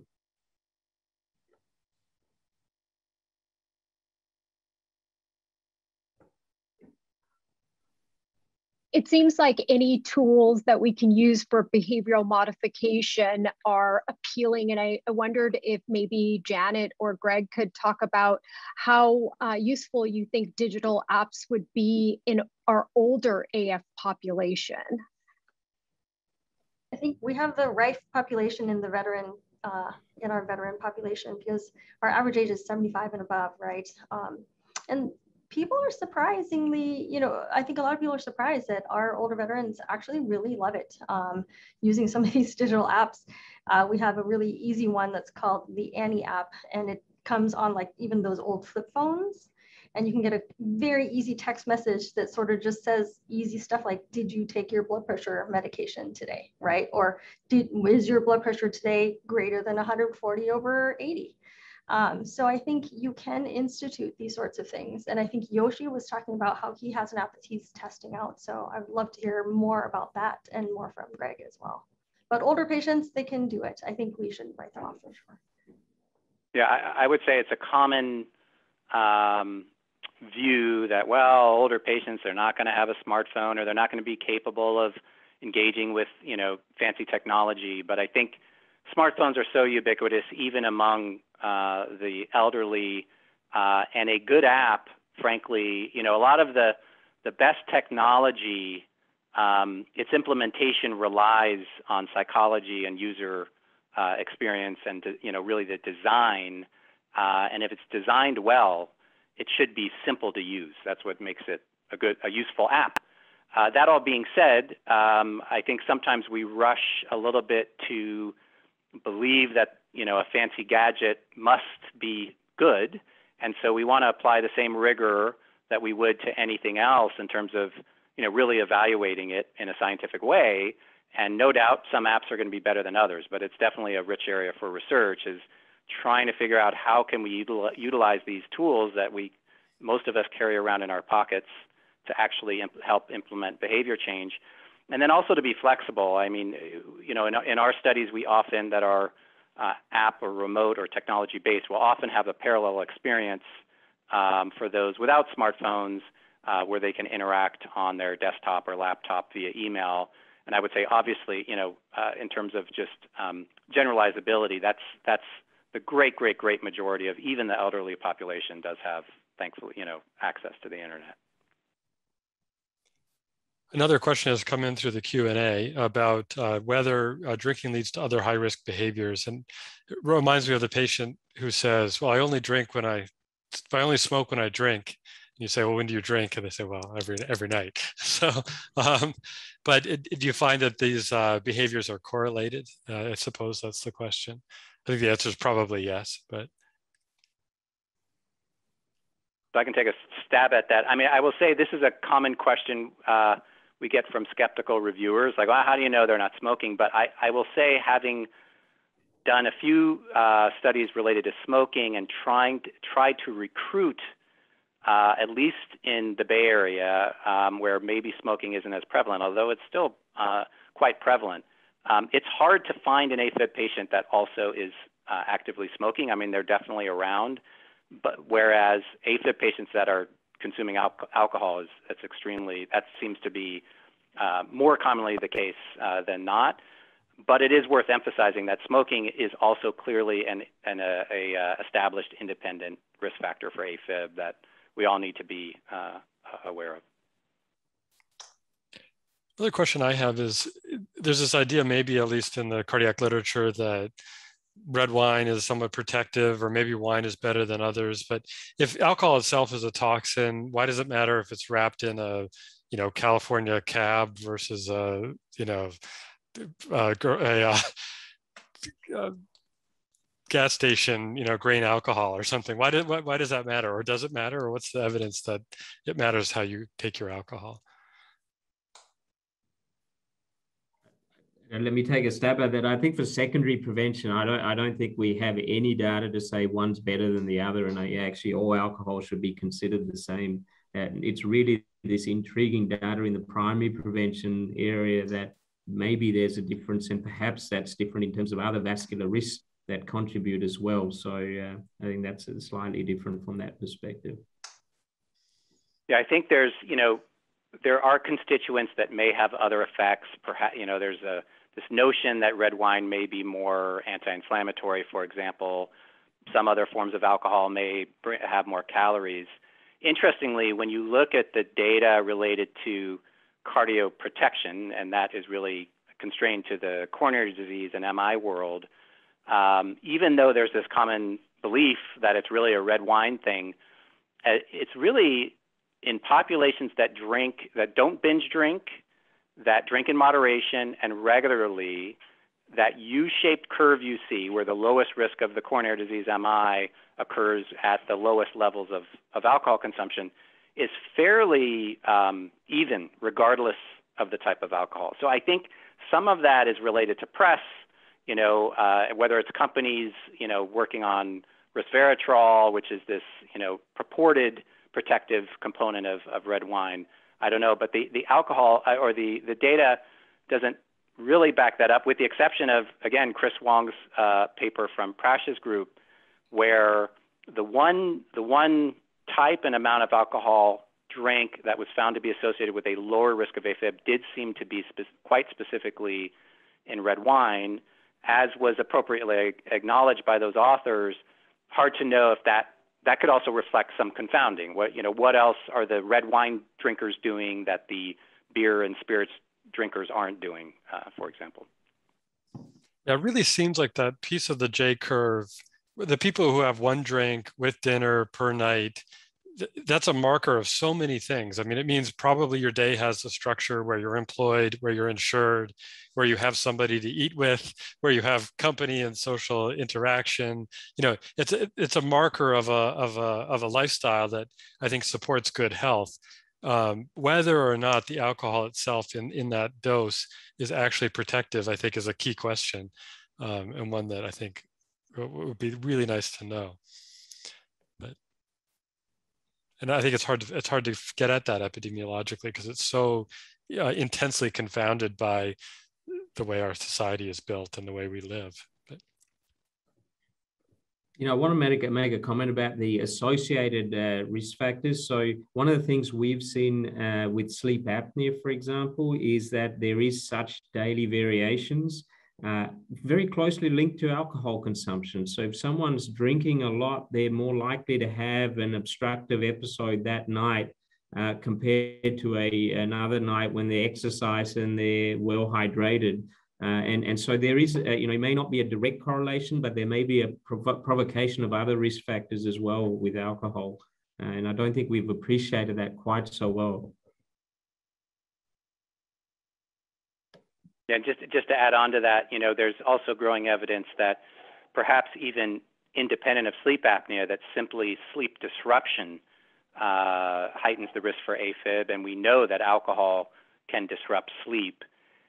It seems like any tools that we can use for behavioral modification are appealing. And I, wondered if maybe Janet or Greg could talk about how uh, useful you think digital apps would be in our older AF population. I think we have the rife population in the veteran uh, in our veteran population because our average age is 75 and above, right? Um, and people are surprisingly, you know, I think a lot of people are surprised that our older veterans actually really love it um, using some of these [LAUGHS] digital apps. Uh, we have a really easy one that's called the Annie app, and it comes on like even those old flip phones. And you can get a very easy text message that sort of just says easy stuff like, did you take your blood pressure medication today, right? Or did, is your blood pressure today greater than 140 over 80? Um, so I think you can institute these sorts of things. And I think Yoshi was talking about how he has an app that he's testing out. So I'd love to hear more about that and more from Greg as well. But older patients, they can do it. I think we shouldn't write them off for sure. Yeah, I, I would say it's a common um, view that, well, older patients, they're not going to have a smartphone or they're not going to be capable of engaging with, you know, fancy technology. But I think smartphones are so ubiquitous, even among uh, the elderly, uh, and a good app. Frankly, you know, a lot of the the best technology, um, its implementation relies on psychology and user uh, experience, and you know, really the design. Uh, and if it's designed well, it should be simple to use. That's what makes it a good, a useful app. Uh, that all being said, um, I think sometimes we rush a little bit to believe that you know a fancy gadget must be good, and so we want to apply the same rigor that we would to anything else in terms of you know really evaluating it in a scientific way. And no doubt some apps are going to be better than others, but it's definitely a rich area for research. Is trying to figure out how can we util- utilize these tools that we most of us carry around in our pockets to actually imp- help implement behavior change and then also to be flexible. I mean, you know, in, in our studies, we often that are uh, app or remote or technology based will often have a parallel experience um, for those without smartphones uh, where they can interact on their desktop or laptop via email. And I would say, obviously, you know, uh, in terms of just um, generalizability, that's that's the great, great, great majority of even the elderly population does have, thankfully, you know, access to the internet. Another question has come in through the Q&A about uh, whether uh, drinking leads to other high-risk behaviors. And it reminds me of the patient who says, well, I only drink when I, if I only smoke when I drink. And you say, well, when do you drink? And they say, well, every, every night. [LAUGHS] So, um, but it, do you find that these uh, behaviors are correlated? Uh, I suppose that's the question. I think the answer is probably yes, but. So I can take a stab at that. I mean, I will say this is a common question uh, we get from skeptical reviewers, like, well, how do you know they're not smoking? But I, I will say, having done a few uh, studies related to smoking and trying to, try to recruit, uh, at least in the Bay Area, um, where maybe smoking isn't as prevalent, although it's still uh, quite prevalent. Um, it's hard to find an AFib patient that also is uh, actively smoking. I mean, they're definitely around, but whereas AFib patients that are consuming al- alcohol is that's extremely that seems to be uh, more commonly the case uh, than not. But it is worth emphasizing that smoking is also clearly an, an a, a uh, established independent risk factor for AFib that we all need to be uh, aware of. Another question I have is there's this idea, maybe at least in the cardiac literature, that red wine is somewhat protective or maybe wine is better than others but if alcohol itself is a toxin why does it matter if it's wrapped in a you know california cab versus a you know a, a, uh, a, [LAUGHS] a uh, gas station you know grain alcohol or something? Why, did, why, why does that matter or does it matter or what's the evidence that it matters how you take your alcohol let me take a stab at that. I think for secondary prevention, I don't I don't think we have any data to say one's better than the other, and I, actually all alcohol should be considered the same. It's really this intriguing data in the primary prevention area that maybe there's a difference, and perhaps that's different in terms of other vascular risks that contribute as well. So uh, I think that's slightly different from that perspective. Yeah, I think there's you know there are constituents that may have other effects. Perhaps you know there's a this notion that red wine may be more anti-inflammatory, for example. Some other forms of alcohol may have more calories. Interestingly, when you look at the data related to cardioprotection, and that is really constrained to the coronary disease and MI world, um, even though there's this common belief that it's really a red wine thing, uh, it's really in populations that drink, that don't binge drink, that drink in moderation and regularly, that U-shaped curve you see, where the lowest risk of the coronary disease MI occurs at the lowest levels of, of alcohol consumption, is fairly um, even, regardless of the type of alcohol. So I think some of that is related to press, you know, uh, whether it's companies, you know, working on resveratrol, which is this, you know, purported protective component of, of red wine, I don't know, but the, the alcohol uh, or the, the data doesn't really back that up, with the exception of, again, Chris Wong's uh, paper from Prash's group, where the one, the one type and amount of alcohol drank that was found to be associated with a lower risk of AFib did seem to be spe- quite specifically in red wine, as was appropriately acknowledged by those authors. Hard to know if that that could also reflect some confounding. What you know, what else are the red wine drinkers doing that the beer and spirits drinkers aren't doing, uh, for example? Yeah, it really seems like that piece of the J curve. The people who have one drink with dinner per night that's a marker of so many things. I mean, it means probably your day has a structure where you're employed, where you're insured, where you have somebody to eat with, where you have company and social interaction. You know, it's a, it's a marker of a of a of a lifestyle that I think supports good health. Um, whether or not the alcohol itself in in that dose is actually protective, I think, is a key question, um, and one that I think would be really nice to know and I think it's hard to it's hard to get at that epidemiologically because it's so uh, intensely confounded by the way our society is built and the way we live. But. You know, I want to make a, make a comment about the associated uh, risk factors. So one of the things we've seen uh, with sleep apnea, for example, is that there is such daily variations uh, very closely linked to alcohol consumption. So if someone's drinking a lot, they're more likely to have an obstructive episode that night uh, compared to a another night when they exercise and they're well hydrated. Uh, and, and so there is, uh, you know, it may not be a direct correlation, but there may be a prov provocation of other risk factors as well with alcohol. Uh, and I don't think we've appreciated that quite so well. Yeah, just just to add on to that, you know, there's also growing evidence that perhaps even independent of sleep apnea, that simply sleep disruption uh, heightens the risk for AFib, and we know that alcohol can disrupt sleep.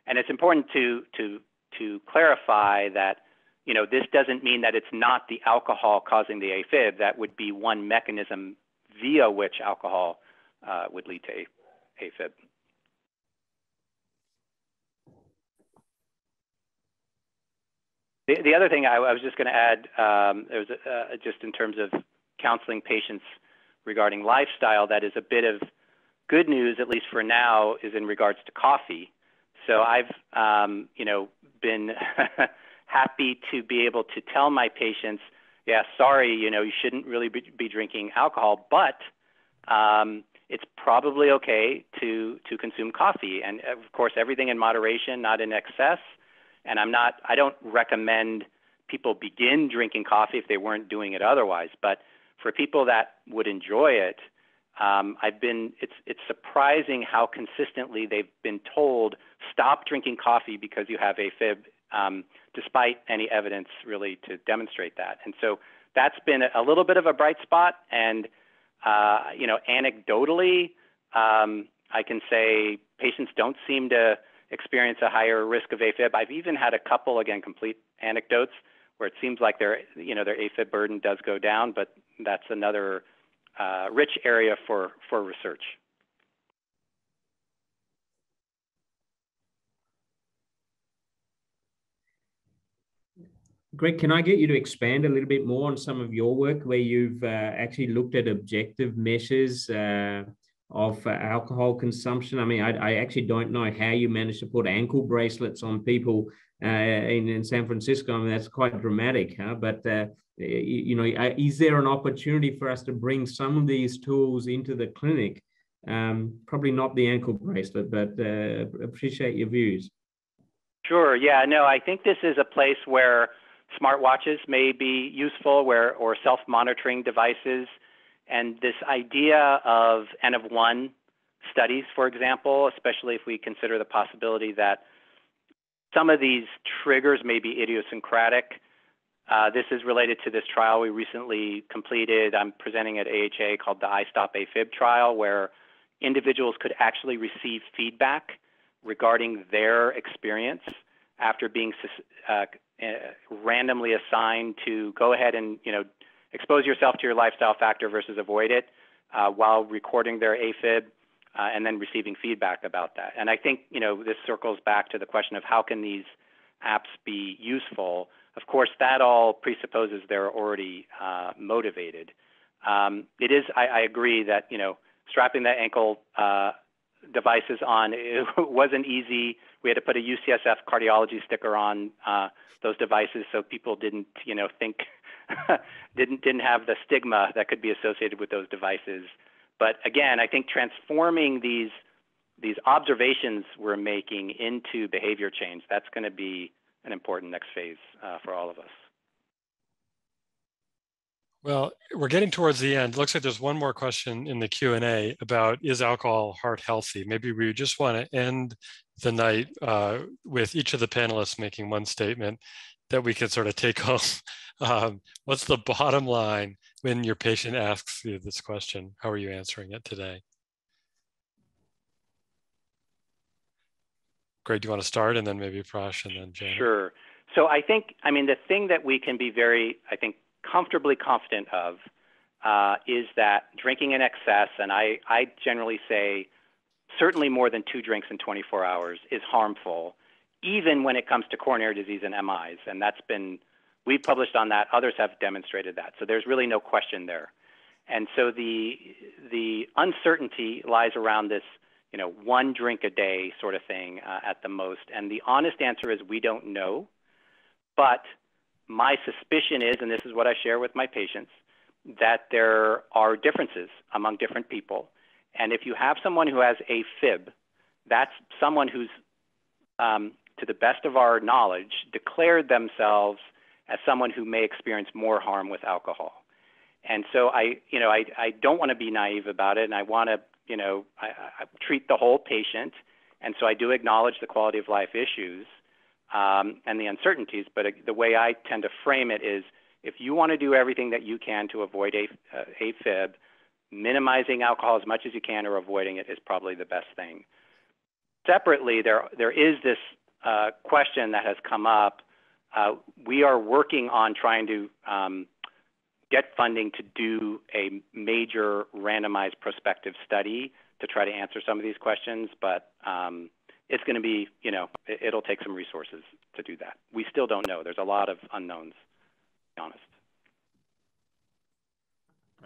And it's important to to to clarify that you know this doesn't mean that it's not the alcohol causing the AFib. That would be one mechanism via which alcohol uh, would lead to AFib. The, the other thing I, I was just going to add, um, was uh, just in terms of counseling patients regarding lifestyle, that is a bit of good news, at least for now, is in regards to coffee. So I've, um, you know, been [LAUGHS] happy to be able to tell my patients, yeah, sorry, you know, you shouldn't really be, be drinking alcohol, but um, it's probably okay to to consume coffee, and of course, everything in moderation, not in excess. And I'm not, I don't recommend people begin drinking coffee if they weren't doing it otherwise. But for people that would enjoy it, um, I've been, it's, it's surprising how consistently they've been told, stop drinking coffee because you have AFib, um, despite any evidence really to demonstrate that. And so that's been a little bit of a bright spot. And, uh, you know, anecdotally, um, I can say patients don't seem to experience a higher risk of AFib. I've even had a couple, again, complete anecdotes where it seems like their, you know, their AFib burden does go down, but that's another uh, rich area for, for research. Greg, can I get you to expand a little bit more on some of your work where you've uh, actually looked at objective measures uh, of uh, alcohol consumption. I mean, I, I, actually don't know how you managed to put ankle bracelets on people uh, in, in San Francisco. I mean, that's quite dramatic, huh? But, uh, you, you, know, uh, is there an opportunity for us to bring some of these tools into the clinic? Um, probably not the ankle bracelet, but uh, appreciate your views. Sure. Yeah. No, I think this is a place where smartwatches may be useful, where or self-monitoring devices and this idea of N of one studies, for example, especially if we consider the possibility that some of these triggers may be idiosyncratic. Uh, this is related to this trial we recently completed. I'm presenting at AHA called the I iStop AFib trial, where individuals could actually receive feedback regarding their experience after being uh, uh, randomly assigned to go ahead and you know expose yourself to your lifestyle factor versus avoid it uh, while recording their AFib uh, and then receiving feedback about that. And I think you know this circles back to the question of how can these apps be useful. Of course, that all presupposes they're already uh, motivated. Um, it is. I, I, agree that you know strapping the ankle uh, devices on it [LAUGHS] wasn't easy. We had to put a UCSF cardiology sticker on uh, those devices so people didn't you know think [LAUGHS] didn't didn't have the stigma that could be associated with those devices. But again, I think transforming these these observations we're making into behavior change that's going to be an important next phase uh, for all of us. Well, we're getting towards the end. Looks like there's one more question in the Q&A about is alcohol heart healthy? Maybe we just want to end the night uh, with each of the panelists making one statement that we could sort of take home [LAUGHS] um, what's the bottom line when your patient asks you this question? How are you answering it today? Great. Do you want to start and then maybe Prash and then Janet? Sure. So I think, I mean, the thing that we can be very, I think, comfortably confident of uh, is that drinking in excess, and I, I generally say certainly more than two drinks in 24 hours, is harmful, even when it comes to coronary disease and MIs. And that's been We've published on that. Others have demonstrated that. So there's really no question there. And so the the uncertainty lies around this, you know, one drink a day sort of thing uh, at the most. And the honest answer is we don't know. But my suspicion is, and this is what I share with my patients, that there are differences among different people. And if you have someone who has a fib, that's someone who's, um, to the best of our knowledge, declared themselves as someone who may experience more harm with alcohol. And so I, you know, I, I don't want to be naive about it, and I want to, you know, I, I treat the whole patient. And so I do acknowledge the quality of life issues um, and the uncertainties. But the way I tend to frame it is, if you want to do everything that you can to avoid a, uh, AFib, minimizing alcohol as much as you can or avoiding it is probably the best thing. Separately, there there is this uh, question that has come up. Uh, we are working on trying to um, get funding to do a major randomized prospective study to try to answer some of these questions, but um, it's going to be, you know, it, will take some resources to do that. We still don't know. There's a lot of unknowns, to be honest.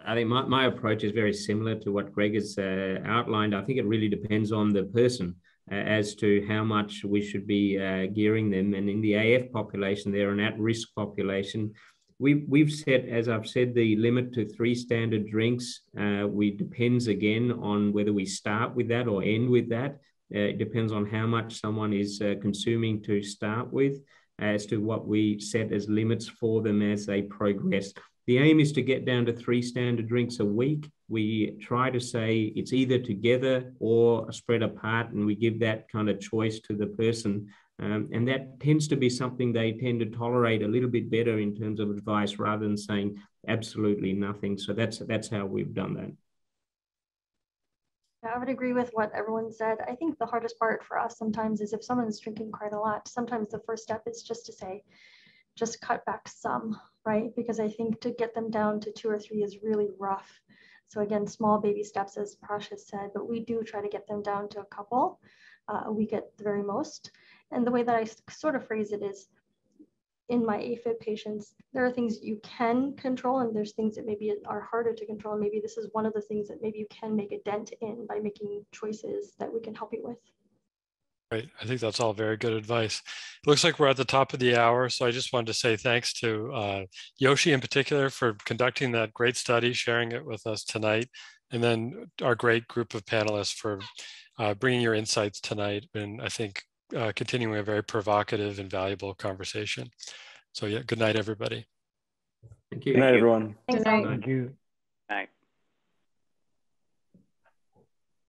I think my, my approach is very similar to what Greg has uh, outlined. I think it really depends on the person as to how much we should be uh, gearing them. And in the AF population, they're an at risk population. We've, we've set, as I've said, the limit to three standard drinks. Uh, we depends again on whether we start with that or end with that. Uh, it depends on how much someone is uh, consuming to start with as to what we set as limits for them as they progress. The aim is to get down to three standard drinks a week. We try to say it's either together or spread apart, and we give that kind of choice to the person. Um, and that tends to be something they tend to tolerate a little bit better in terms of advice rather than saying absolutely nothing. So that's that's how we've done that. I would agree with what everyone said. I think the hardest part for us sometimes is if someone's drinking quite a lot, sometimes the first step is just to say, just cut back some, right? Because I think to get them down to two or three is really rough. So again, small baby steps, as Prash has said, but we do try to get them down to a couple uh, a week at the very most. And the way that I sort of phrase it is, in my AFib patients, there are things you can control and there's things that maybe are harder to control. And maybe this is one of the things that maybe you can make a dent in by making choices that we can help you with. Great. I think that's all very good advice. It looks like we're at the top of the hour. So I just wanted to say thanks to uh, Yoshi in particular for conducting that great study, sharing it with us tonight, and then our great group of panelists for uh, bringing your insights tonight. And I think uh, continuing a very provocative and valuable conversation. So yeah, good night, everybody. Thank you. Good night, everyone. Good night. Thank you.